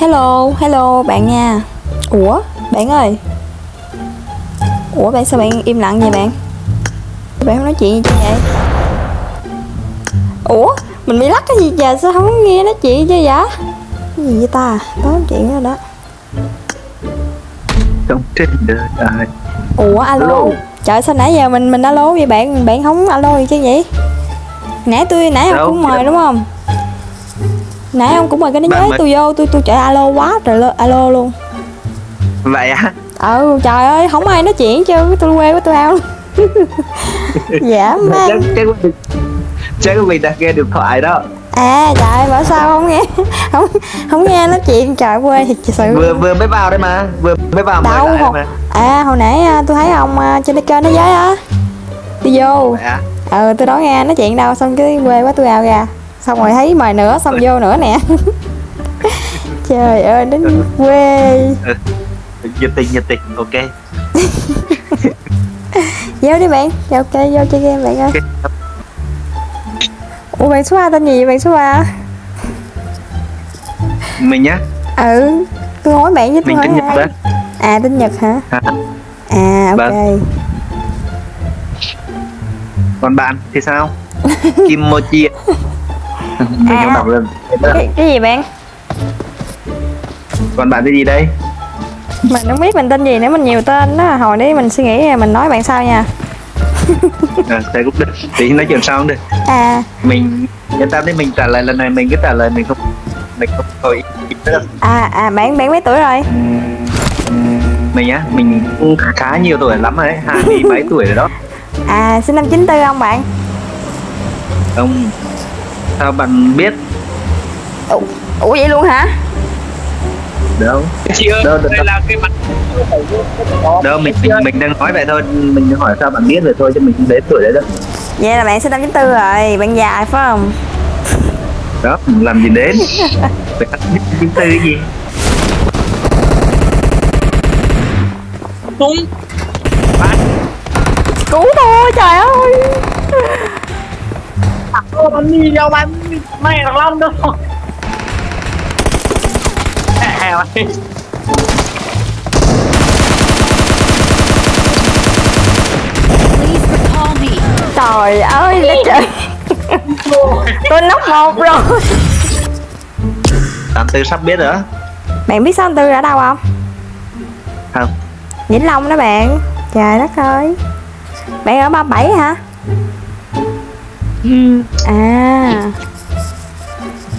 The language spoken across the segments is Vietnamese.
Hello, hello bạn nha. Ủa, bạn ơi. Ủa bạn sao bạn im lặng vậy bạn? Bạn không nói chuyện gì chứ vậy? Ủa, mình bị lắc cái gì giờ sao không nghe nói chuyện chứ vậy? Cái gì vậy ta, có nói chuyện rồi đó. Trong trên đời ai Ủa, alo, Alo. Trời sao nãy giờ mình mình alo vậy bạn? Bạn không alo gì chứ vậy? Nãy tôi, nãy ông Đâu, cũng mời đúng không Nãy ông cũng mời cái nó giới tôi vô Tôi tôi trời alo quá trời lo- alo luôn. Vậy á? Ừ trời ơi không ai nói chuyện chứ tôi quê của tôi ao. Dạ man chắc chắc mình đã nghe điện thoại đó. À trời bảo sao không nghe không không nghe nói chuyện trời quê thiệt sự. Vừa vừa mới vào đây mà vừa mới vào mới đâu đây hồi, mà. à hồi nãy à, tôi thấy ông à, trên cái kênh nó giới á đi vô. Ừ tôi nói nghe nói chuyện đâu xong cái quê quá tôi ao ra xong rồi thấy mời nữa xong vô nữa nè. Trời ơi đến quê. Nhiệt tình nhiệt tình ok. Vô đi bạn. Dạ, ok vô chơi game bạn ơi. Ủa bạn số A tên gì vậy bạn số A? Mình nhá. Ừ tôi hỏi bạn với tôi mình hỏi ai. à tên nhật hả? À, à ok. Vâng. còn bạn thì sao? Kimochi mình À. không đọc được. Cái, cái gì bạn? Còn bạn cái gì đây? Mình không biết mình tên gì nữa mình nhiều tên đó. Hồi đấy mình suy nghĩ mình nói bạn sao nha. À, thế cũng được. Tí nói chuyện sau cũng được. À. Mình yên tâm đi mình trả lời lần này mình cứ trả lời mình không mình không có ý nữa. À à bạn bạn mấy tuổi rồi? Mình á mình cũng khá nhiều tuổi lắm rồi đấy. Hai mươi mấy tuổi rồi đó. À sinh năm 94 không bạn? Ông sao bạn biết? Ủa, ủa vậy luôn hả? Đâu chị ơi Đâu, đây đâu. là cái mặt đâu mình mình mình đang nói vậy thôi. Mình đang hỏi sao bạn biết rồi thôi chứ mình không đến tuổi đấy đâu. Vậy là bạn sinh năm 94 rồi bạn dài phải không? Đó làm gì đến những từ cái gì? Súng cứu tôi trời ơi bắn đi đâu bắn. Mẹ thằng Long đâu? Mẹ mày Please recall me. trời ơi là trời tôi nóc một rồi. Tám tư sắp biết rồi bạn biết sáu tư ở đâu không? Không. Vĩnh long đó bạn. Trời đất ơi. Bạn ở ba bảy hả à.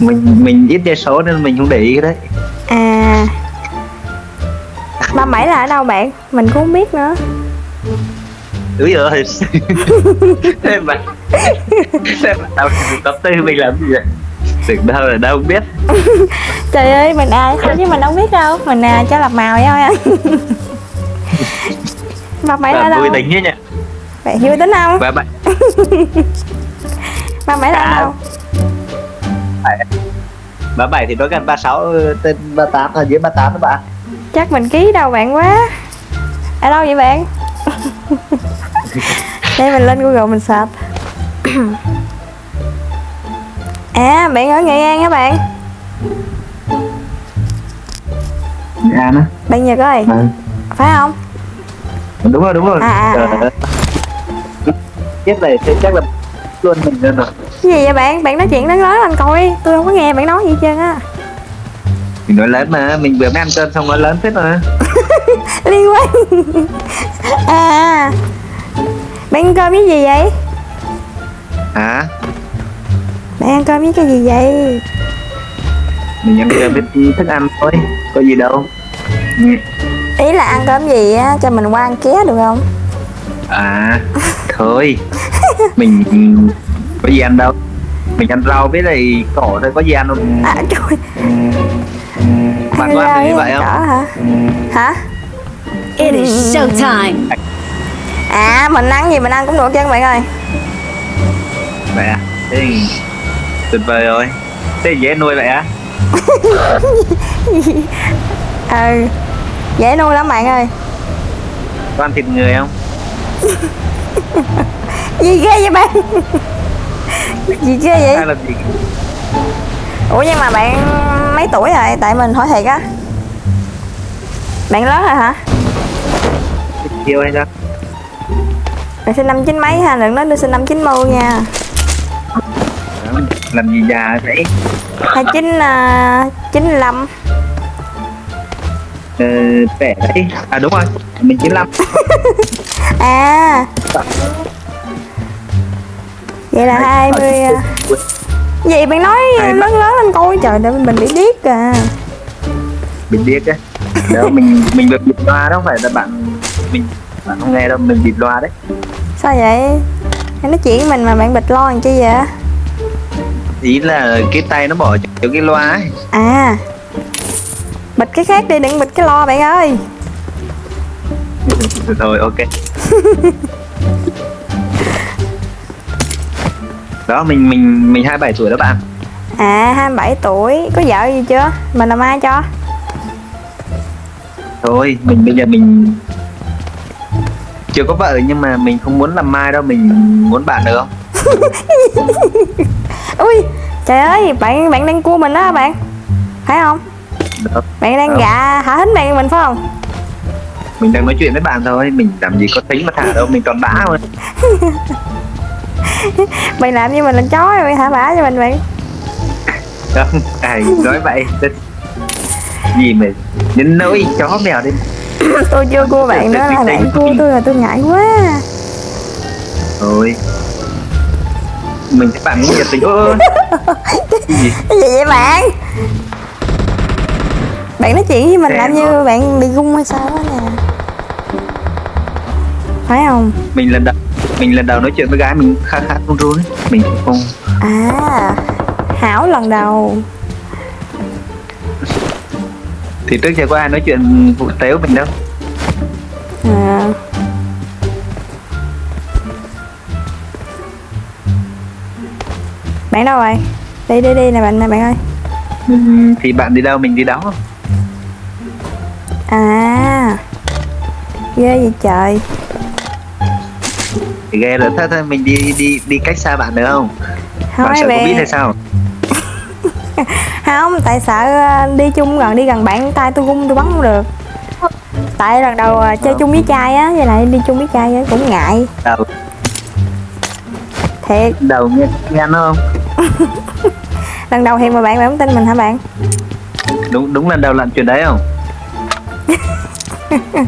Mình mình ít dây số nên mình không để ý cái đấy. À. Ba bảy là ở đâu bạn? Mình cũng không biết nữa. Úi ơi thế mà thế mà tao tập tư mình làm gì vậy? Đừng đâu là đâu biết. Trời ơi mình à thôi chứ mình đâu biết đâu? Mình à cho lập màu thôi à. Ba bảy là đâu vui tính nhỉ? Bạn vui tính không? Và bạn ba bảy là À. đâu ba bảy thì nói gần ba sáu tên ba tám là dưới ba tám đó bạn. Chắc mình ký đâu bạn quá. Ở đâu vậy bạn? Đây mình lên google mình search. À bạn ở nghệ an hả bạn? À nó bạn nhật ơi. Phải không? Đúng rồi đúng rồi. À, à, à. Ơi. biết này chắc là luôn mình lên rồi cái gì vậy bạn? Bạn nói chuyện lớn lớn lên coi. Tôi không có nghe bạn nói gì hết trơn á. Mình nói lớn mà mình vừa mới ăn cơm xong nói lớn thế mà. Liên quan. À. Bạn ăn cơm với gì vậy? Hả? Bạn ăn cơm với cái gì vậy? Mình ăn cơm với thức ăn thôi có gì đâu. Ý là ăn cơm gì á cho mình qua ăn ké được không? À thôi mình có gì ăn đâu. Mình ăn rau với lại cỏ thôi có gì ăn không? À trời bạn có ăn gì vậy không? hả? Hả? It is showtime. à mình ăn gì mình ăn cũng được chứ bạn ơi. Vậy à? Thế thì tuyệt vời rồi. Thế thì dễ nuôi vậy á? Ừ dễ nuôi lắm bạn ơi. Có ăn thịt người không gì ghê vậy bạn? Gì ghê vậy? Gì? Ủa nhưng mà bạn mấy tuổi rồi? Tại mình hỏi thiệt á. Bạn lớn rồi hả? Chiêu hay sao bạn sinh năm chín mấy ha đừng nói tôi sinh năm chín mươi nha. Đó, làm gì già vậy? Hai chín à, chín lăm. Ờ, trẻ đấy. À đúng rồi mình 95 à vậy là hai mươi à. vậy bạn nói lớn lớn lên coi trời ơi mình bị điếc à. Mình biết á. Đó mình mình được bịt loa đó không phải là bạn mình bạn không nghe đâu mình bịt loa đấy. Sao vậy? Anh nói chuyện với mình mà bạn bịt lo làm chi vậy? Ý là cái tay nó bỏ chỗ cái loa ấy. À bịt cái khác đi đừng bịt cái lo bạn ơi. Rồi ok đó mình mình mình 27 tuổi đó bạn. À 27 tuổi. Có vợ gì chưa? Mình làm ai cho. Thôi mình bây giờ mình chưa có vợ nhưng mà mình không muốn làm mai đâu mình muốn bạn được. Không ui trời ơi bạn bạn đang cua mình đó bạn? Phải không? Được. bạn đang Không. gạ hả hính bạn mình phải không? Mình đang nói chuyện với bạn thôi mình làm gì có tính mà thả đâu mình còn bã thôi bạn làm như mình là chó rồi hả bả cho mình bạn không ai nói vậy gì mà đến nỗi chó mèo đi. Tôi chưa cua bạn nữa là bạn cua tôi là tôi ngại quá. Thôi mình thấy bạn cũng nhiệt tình Cái gì? Vậy bạn? Bạn nói chuyện với mình Nè, làm như bạn bị gung hay sao đó nè. Phải không? Mình lần đầu mình lần đầu nói chuyện với gái mình khá khá run run mình không à hảo lần đầu. Thì trước giờ có ai nói chuyện vụ của mình đâu? À. bạn đâu rồi? Đi đi đi nè bạn nè bạn ơi. Thì bạn đi đâu mình đi đó. À. Ghê vậy trời ghê rồi thôi thôi mình đi đi đi cách xa bạn được không? Thôi bạn sợ bạn covid hay sao? Không tại sợ ờ, đi chung gần đi gần bạn tay tôi gung tôi bắn không được. Tại lần đầu ờ, chơi chung với trai á với lại đi chung với trai á cũng ngại. Đầu. Thiệt. Đầu nghe nghe nó không? Lần đầu thì mà bạn bạn không tin mình hả bạn? Đúng đúng lần đầu làm chuyện đấy không?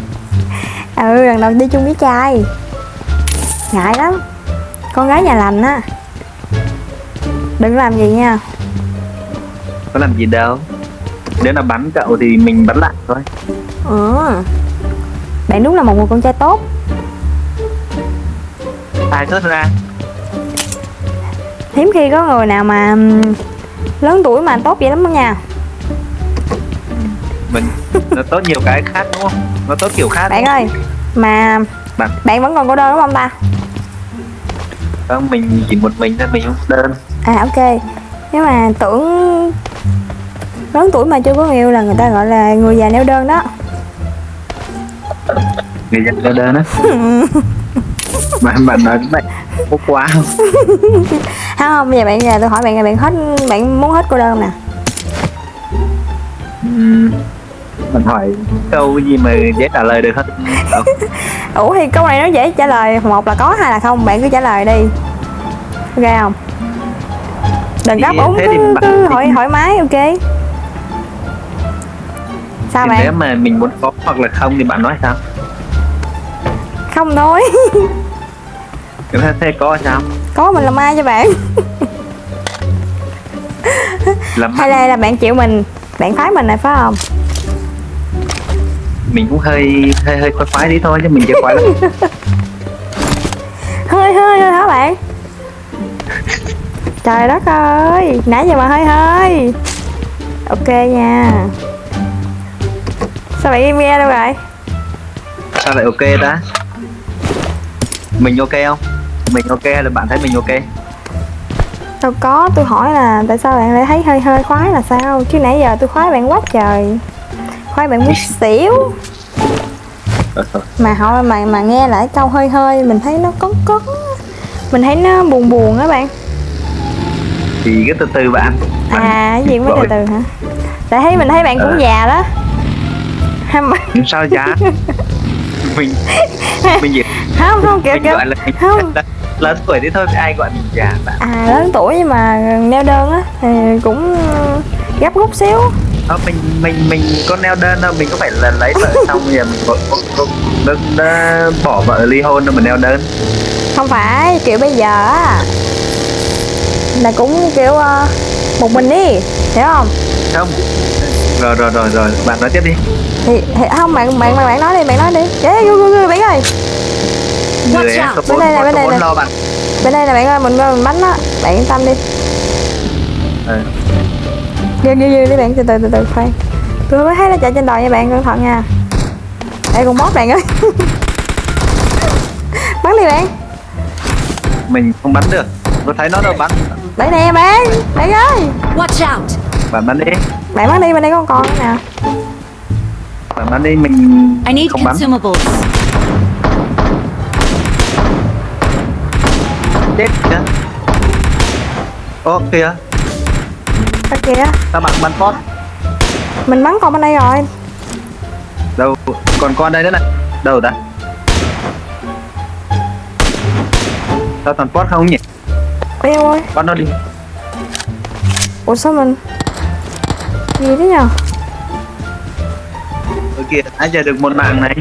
Ừ lần đầu đi chung với trai ngại lắm. Con gái nhà lành á. Đừng làm gì nha. Có làm gì đâu. Nếu là bắn cậu thì mình bắn lại thôi. Ừ bạn đúng là một người con trai tốt. Ai thốt ra? Hiếm khi có người nào mà lớn tuổi mà tốt vậy lắm đó nha. Mình nó tốt nhiều cái khác đúng không? Nó tốt kiểu khác bạn ơi mà Bạn. bạn vẫn còn cô đơn đúng không ta không mình chỉ một mình thôi mình không đơn. À ok. Nếu mà tưởng lớn tuổi mà chưa có người yêu là người ta gọi là người già neo đơn đó. Người dân đơn đơn á? Mà bạn nói vậy có quá không? Không không? Bây giờ bạn giờ tôi hỏi bạn là bạn hết bạn muốn hết cô đơn nè? Mình hỏi câu gì mà dễ trả lời được Không. ủa thì câu này nó dễ trả lời. Một là có hai là không. Bạn cứ trả lời đi. Ok không? Đừng gấp úng cứ, cứ hỏi thoải mái ok? Sao thì nếu bạn mà mình muốn có hoặc là không thì bạn nói sao? Không nếu thế, thế có sao? Có mình làm ai cho bạn? Làm hay là là bạn chịu mình? Bạn phái mình này phải không mình cũng hơi hơi hơi khoái khoái tí thôi chứ mình chưa khoái lắm. Hơi hơi thôi hả bạn? Trời đất ơi nãy giờ mà hơi hơi. Ok nha. Sao bạn im nghe đâu rồi sao lại ok ta? Mình ok không? Mình ok hay là bạn thấy mình ok? Đâu có tôi hỏi là tại sao bạn lại thấy hơi hơi khoái là sao? Chứ nãy giờ tôi khoái bạn quá trời khoái bạn muốn xỉu? Mà họ mà mà nghe lại câu hơi hơi mình thấy nó có có mình thấy nó buồn buồn á bạn. Thì cứ từ từ bạn. À cái gì phải từ từ hả? Tại thấy mình thấy bạn cũng Ờ. già đó. Nhưng sao giá mình mình chỉ không không kiểu kiểu là mình không. lớn, lớn tuổi thì thôi ai gọi mình già bạn? À lớn tuổi nhưng mà neo đơn á thì cũng gấp rút xíu Ờ, mình mình mình có neo đơn đâu mình có phải là lấy vợ xong rồi mình có, có, có, nó bỏ vợ ly hôn đâu mà neo đơn. Không phải kiểu bây giờ á là cũng kiểu ờ, một mình đi hiểu không? Không. Rồi rồi rồi rồi bạn nói tiếp đi. Thì, thì không bạn bạn bạn bạn nói đi bạn nói đi. Ê gu gu gu bạn ơi. Người em có bên bốn đây này, bên có đây bốn này. lo bạn. Bên đây là bạn ơi mình mình bánh á bạn yên tâm đi. Ờ. dư dư dư đi bạn từ từ từ từ khoan. Tôi mới thấy nó chạy trên đồi nha bạn cẩn thận nha. Đây con bóp bạn ơi. Bắn đi bạn. Mình không bắn được. Tôi thấy nó đâu bắn. Đây nè bạn. Bạn ơi. Watch out! bạn bắn đi. Bạn bắn đi bên đây có con con nữa nè. Bạn bắn đi mình I need không bắn. consumables. chết kìa. Ô kìa Ở kìa? Sao bạn bắn post? Mình bắn con bên đây rồi. Đâu còn con đây nữa này. Đâu ta? Sao toàn post không nhỉ? Em ơi. Con nó đi. Ủa sao mình gì thế nhờ? Ở kia ai giờ được một mạng này?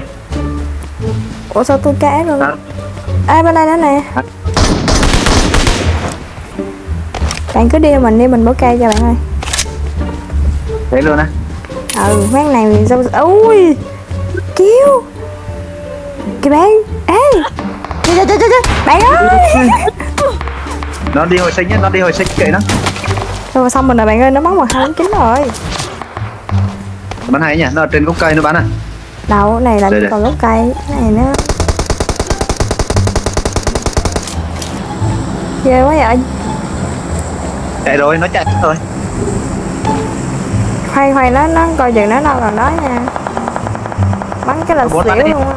Ủa sao tôi cá rồi Sao? ai bên đây nữa nè. Hả? Bạn cứ đi mình đi mình bổ cây cho bạn ơi. Đấy luôn á. Ừ mấy này thì sao ui kêu kìa bạn. Ê. Trời trời trời trời. bạn ơi. Nó đi hồi sinh nhá nó đi hồi sinh kệ nó. Rồi mà xong mình rồi bạn ơi nó bắn một hai chín rồi. Bắn hay nhỉ? Nó ở trên gốc cây nó bắn à? Đâu này là đây. còn gốc cây. Cái này nó ghê quá vậy chạy rồi nó chạy rồi khoan khoan nó nó coi chừng nó đâu rồi đó nha. Bắn cái là bắn xỉu luôn á